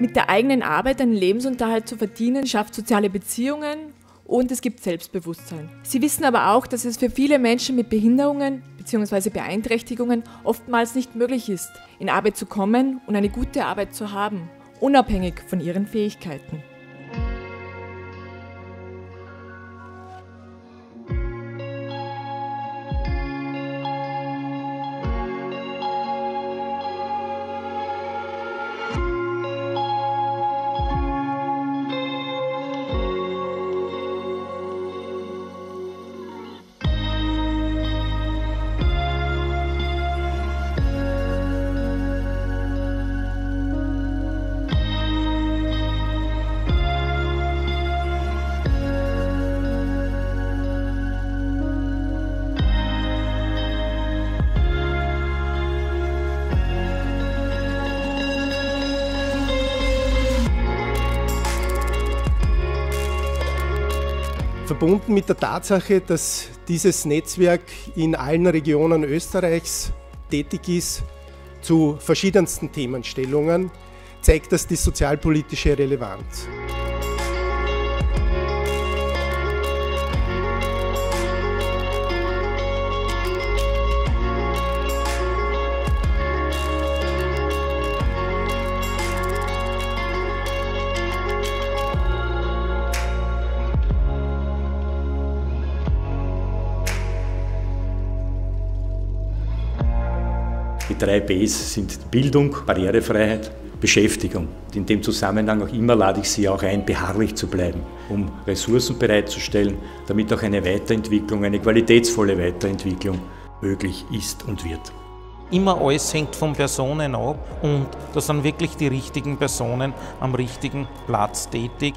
Mit der eigenen Arbeit einen Lebensunterhalt zu verdienen, schafft soziale Beziehungen und es gibt Selbstbewusstsein. Sie wissen aber auch, dass es für viele Menschen mit Behinderungen bzw. Beeinträchtigungen oftmals nicht möglich ist, in Arbeit zu kommen und eine gute Arbeit zu haben, unabhängig von ihren Fähigkeiten. Verbunden mit der Tatsache, dass dieses Netzwerk in allen Regionen Österreichs tätig ist, zu verschiedensten Themenstellungen, zeigt das die sozialpolitische Relevanz. Die drei Bs sind Bildung, Barrierefreiheit, Beschäftigung. In dem Zusammenhang auch immer lade ich Sie auch ein, beharrlich zu bleiben, um Ressourcen bereitzustellen, damit auch eine Weiterentwicklung, eine qualitätsvolle Weiterentwicklung möglich ist und wird. Immer alles hängt von Personen ab und da sind wirklich die richtigen Personen am richtigen Platz tätig.